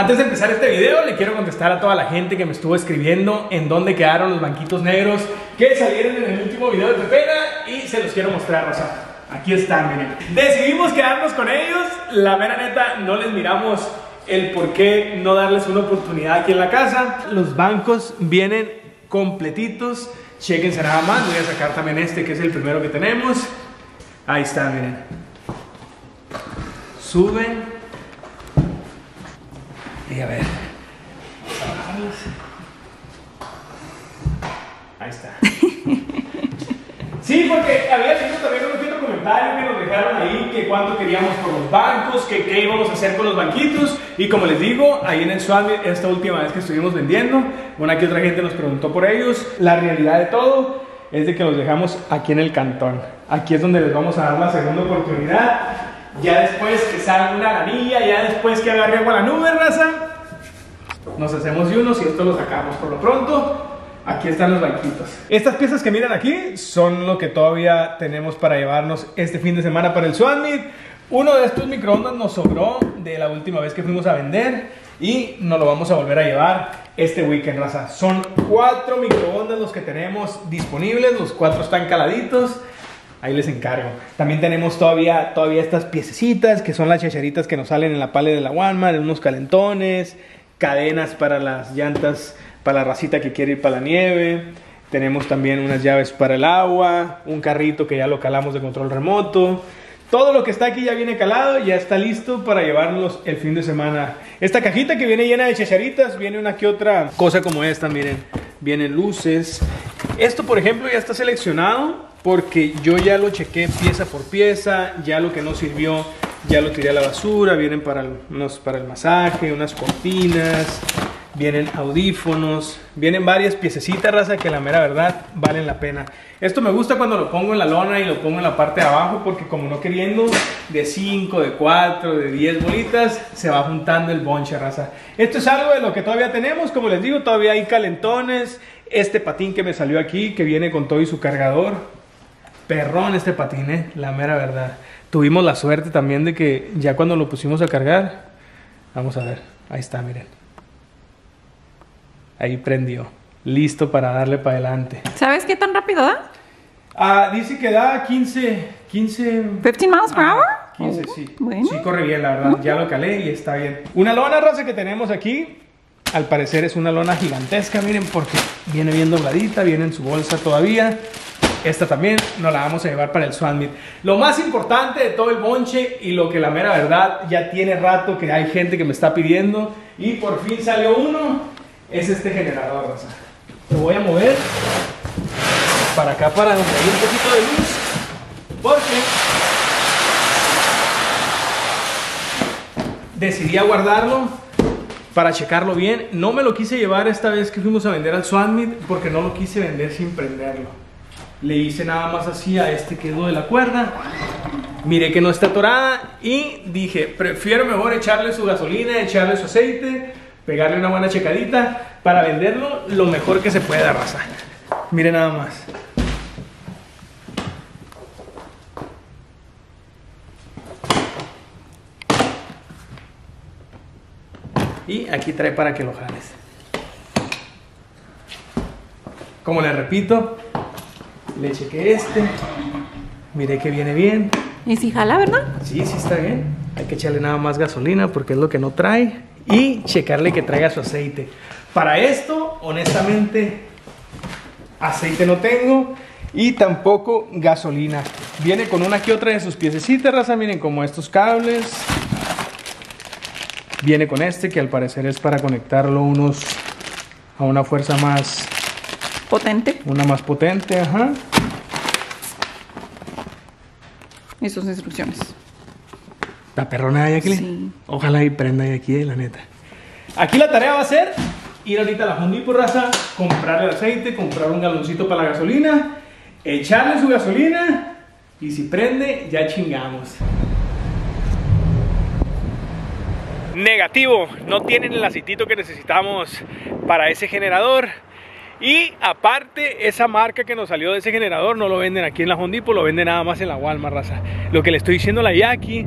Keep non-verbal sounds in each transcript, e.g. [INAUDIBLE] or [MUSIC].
Antes de empezar este video, le quiero contestar a toda la gente que me estuvo escribiendo en dónde quedaron los banquitos negros que salieron en el último video de Pepena y se los quiero mostrar, o sea, aquí están, miren. Decidimos quedarnos con ellos, la mera neta, no les miramos el por qué no darles una oportunidad aquí en la casa. Los bancos vienen completitos, chequense nada más, voy a sacar también este que es el primero que tenemos. Ahí está, miren. Suben y a ver. Ahí está. Sí, porque había leído también un otro comentario que nos dejaron ahí que cuánto queríamos por los bancos, que qué íbamos a hacer con los banquitos. Y como les digo, ahí en el Swami, esta última vez que estuvimos vendiendo, una que otra gente nos preguntó por ellos. La realidad de todo es de que los dejamos aquí en el cantón. Aquí es donde les vamos a dar la segunda oportunidad ya después que salga una lanilla, ya después que agarre agua la nube, raza, nos hacemos de unos y esto lo sacamos. Por lo pronto, aquí están los banquitos. Estas piezas que miran aquí son lo que todavía tenemos para llevarnos este fin de semana para el Swan Uno de estos microondas nos sobró de la última vez que fuimos a vender y nos lo vamos a volver a llevar este weekend, raza. Son cuatro microondas los que tenemos disponibles, los cuatro están caladitos. Ahí les encargo. También tenemos todavía, todavía estas piececitas que son las chacharitas que nos salen en la pala de la Walmart, unos calentones, cadenas para las llantas, para la racita que quiere ir para la nieve. Tenemos también unas llaves para el agua, un carrito que ya lo calamos de control remoto. Todo lo que está aquí ya viene calado, ya está listo para llevarnos el fin de semana. Esta cajita que viene llena de chacharitas, viene una que otra cosa como esta, miren. Vienen luces. Esto, por ejemplo, ya está seleccionado porque yo ya lo chequé pieza por pieza, ya lo que no sirvió ya lo tiré a la basura, vienen para el, unos para el masaje, unas cortinas, vienen audífonos, vienen varias piececitas, raza, que la mera verdad valen la pena. Esto me gusta cuando lo pongo en la lona y lo pongo en la parte de abajo, porque como no queriendo de 5, de 4, de 10 bolitas, se va juntando el bonche, raza. Esto es algo de lo que todavía tenemos, como les digo, todavía hay calentones, este patín que me salió aquí, que viene con todo y su cargador, perrón este patín, ¿eh? la mera verdad. Tuvimos la suerte también de que ya cuando lo pusimos a cargar, vamos a ver, ahí está, miren. Ahí prendió, listo para darle para adelante. ¿Sabes qué tan rápido da? Ah, dice que da 15, 15... 15 miles per hour? 15, sí. Sí, corre bien, la verdad. Ya lo calé y está bien. Una lona rosa que tenemos aquí, al parecer es una lona gigantesca, miren, porque viene bien dobladita, viene en su bolsa todavía. Esta también nos la vamos a llevar para el Swan Lo más importante de todo el bonche y lo que la mera verdad ya tiene rato que hay gente que me está pidiendo y por fin salió uno, es este generador, Lo voy a mover para acá para donde hay un poquito de luz porque decidí guardarlo para checarlo bien. No me lo quise llevar esta vez que fuimos a vender al Swan porque no lo quise vender sin prenderlo le hice nada más así a este quedó de la cuerda. Miré que no está atorada y dije prefiero mejor echarle su gasolina echarle su aceite pegarle una buena checadita para venderlo lo mejor que se pueda arrasar mire nada más. Y aquí trae para que lo jales. Como le repito le chequé este. Miré que viene bien. ¿Y si jala, verdad? Sí, sí está bien. Hay que echarle nada más gasolina porque es lo que no trae. Y checarle que traiga su aceite. Para esto, honestamente, aceite no tengo. Y tampoco gasolina. Viene con una que otra de sus piececitas, raza. Miren, como estos cables. Viene con este, que al parecer es para conectarlo unos a una fuerza más potente. Una más potente, ajá. y sus instrucciones. La perrona de aquí. Sí. Ojalá y prenda de aquí, la neta. Aquí la tarea va a ser ir ahorita a la Honda por raza, comprar el aceite, comprar un galoncito para la gasolina, echarle su gasolina y si prende, ya chingamos. Negativo, no tienen el aceitito que necesitamos para ese generador. Y aparte, esa marca que nos salió de ese generador no lo venden aquí en la Hondipo, lo venden nada más en la Walmart, raza. Lo que le estoy diciendo a la Jackie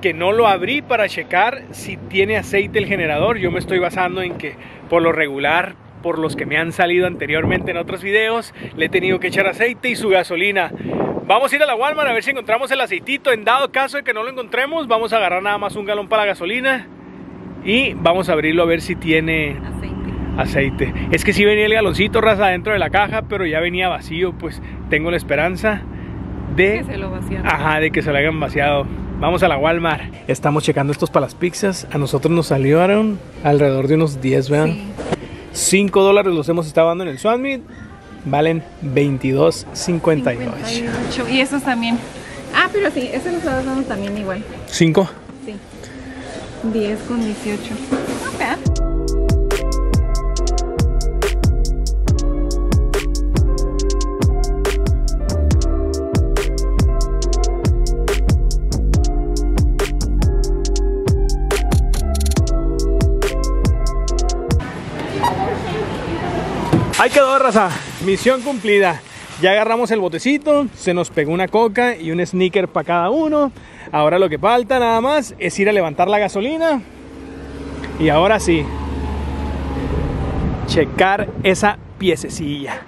que no lo abrí para checar si tiene aceite el generador. Yo me estoy basando en que por lo regular, por los que me han salido anteriormente en otros videos, le he tenido que echar aceite y su gasolina. Vamos a ir a la Walmart a ver si encontramos el aceitito. En dado caso de que no lo encontremos, vamos a agarrar nada más un galón para la gasolina y vamos a abrirlo a ver si tiene Aceite. Aceite. Es que sí venía el galoncito raza dentro de la caja, pero ya venía vacío, pues tengo la esperanza de Que se lo vaciaron. Ajá, de que se lo hayan vaciado. Vamos a la Walmart. Estamos checando estos para las pizzas. A nosotros nos salieron alrededor de unos 10, vean. Sí. 5 dólares los hemos estado dando en el Swan Meat. Valen 22.58. 58. Y esos también. Ah, pero sí, ese lo estabas dando también igual. 5. Sí. 10 con 18. Not bad. Ahí quedó, raza. Misión cumplida. Ya agarramos el botecito, se nos pegó una coca y un sneaker para cada uno. Ahora lo que falta nada más es ir a levantar la gasolina. Y ahora sí, checar esa piececilla,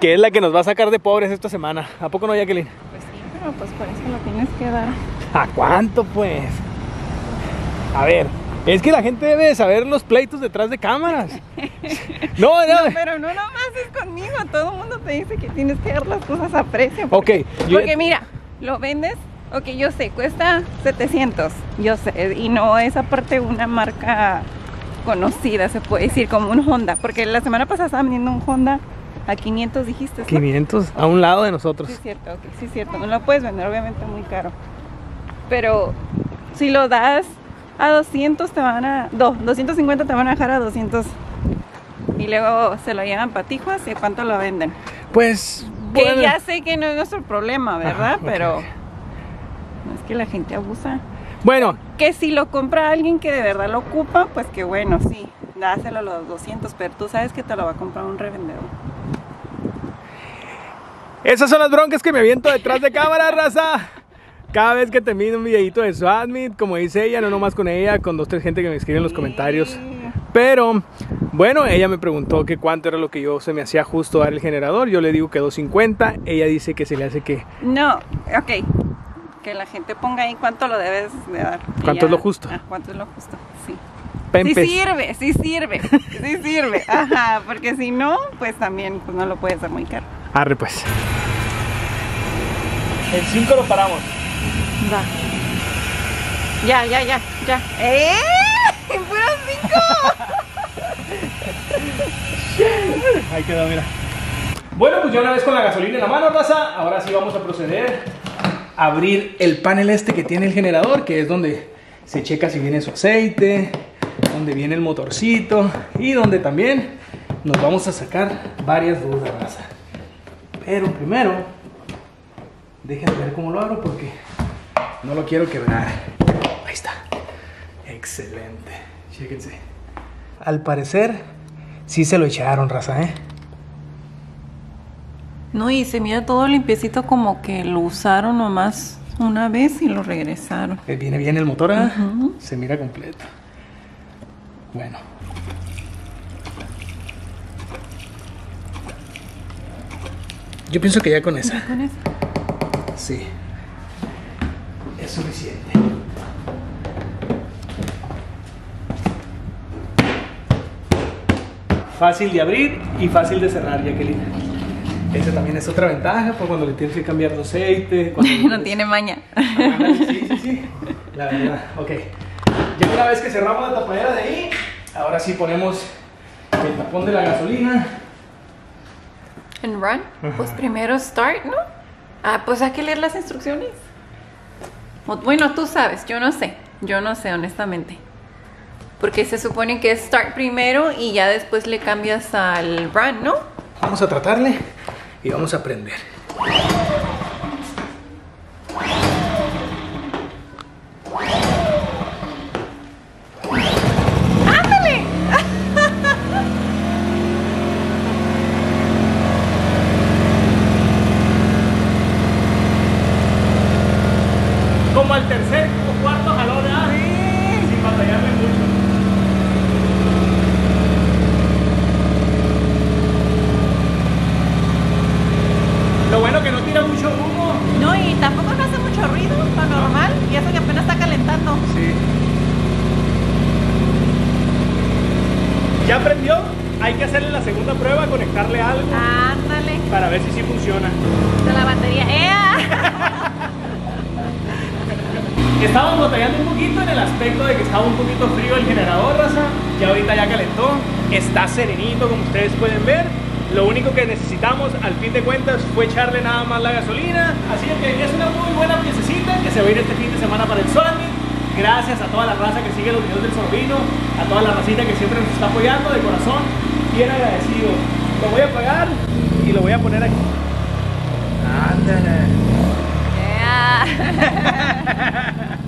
que es la que nos va a sacar de pobres esta semana. ¿A poco no, Jacqueline? Pues sí, pero pues por eso lo tienes que dar. ¿A cuánto, pues? A ver, es que la gente debe de saber los pleitos detrás de cámaras. [LAUGHS] No, no. No, pero no nomás es conmigo. Todo el mundo te dice que tienes que dar las cosas a precio. Ok, yo- Porque mira, lo vendes, ok, yo sé, cuesta 700, yo sé, y no es aparte una marca conocida, se puede decir, como un Honda, porque la semana pasada estaban vendiendo un Honda a 500, dijiste. ¿no? 500 a un lado de nosotros. Sí, es cierto, ok, sí, es cierto. No lo puedes vender, obviamente, muy caro. Pero si lo das a 200, te van a. do- 250 te van a dejar a 200. Y luego se lo llevan para Tijuas y cuánto lo venden. Pues, Que ya sé que no es nuestro problema, ¿verdad? Ajá, ok. Pero no es que la gente abusa. Bueno, Que si lo compra alguien que de verdad lo ocupa, pues que bueno, sí, dáselo a los 200, pero tú sabes que te lo va a comprar un revendedor. esas son las broncas que me aviento detrás de cámara, raza. Cada vez que termino un videito de Swat Meet, como dice ella, no nomás con ella, con dos, tres gente que me escribe en los comentarios. Pero, bueno, ella me preguntó que cuánto era lo que yo se me hacía justo dar el generador. Yo le digo que 250. Ella dice que se le hace que. No, ok. Que la gente ponga ahí cuánto lo debes de dar. ¿Cuánto es lo justo? Ah, ¿Cuánto es lo justo? Sí. Pempes. Sí sirve, sí sirve, sí sirve. Ajá, porque si no, pues también pues no lo puedes dar muy caro. Arre, pues. El 5 lo paramos. Va. Ya, ya, ya, ya. ¡Eh! ¡Puro cinco! [LAUGHS] Ahí quedó, mira. Bueno, pues ya una vez con la gasolina en la mano, raza, ahora sí vamos a proceder a abrir el panel este que tiene el generador, que es donde se checa si viene su aceite, donde viene el motorcito y donde también nos vamos a sacar varias dudas, raza. Pero primero, déjenme ver cómo lo abro porque no lo quiero quebrar. Ahí está. Excelente. Chéquense. Al parecer, sí se lo echaron, raza, ¿eh? No, y se mira todo limpiecito como que lo usaron nomás una vez y lo regresaron. Eh, Viene bien el motor, ¿eh? Se mira completo. Bueno. Yo pienso que ya con esa. ¿Con eso? Sí. Es suficiente. Fácil de abrir y fácil de cerrar, Jacqueline. Esa también es otra ventaja por cuando le tienes que cambiar de aceite. [LAUGHS] cuando no tiene maña. Sí, sí, sí. La verdad. Ok. Ya una vez que cerramos la tapadera de ahí, ahora sí ponemos el tapón de la gasolina. En run, pues primero start, ¿no? Ah, pues hay que leer las instrucciones. Bueno, tú sabes, yo no sé. Yo no sé, honestamente. Porque se supone que es start primero y ya después le cambias al run, ¿no? Vamos a tratarle y vamos a aprender. ruido, ah. normal, y eso que apenas está calentando. Sí. ¿Ya prendió? Hay que hacerle la segunda prueba, conectarle algo. Para ver si sí funciona. La batería. ¡Ea! [LAUGHS] Estábamos batallando un poquito en el aspecto de que estaba un poquito frío el generador, raza. Ya ahorita ya calentó. Está serenito, como ustedes pueden ver. Lo único que necesitamos, al fin de cuentas, fue echarle nada más la gasolina. Así que es una muy buena piececita que se va a ir este fin de semana para el Summit. Gracias a toda la raza que sigue los videos del Sorbino, a toda la racita que siempre nos está apoyando de corazón. Bien agradecido. Lo voy a apagar y lo voy a poner aquí. Ándale. [LAUGHS] ¡Ea! [LAUGHS]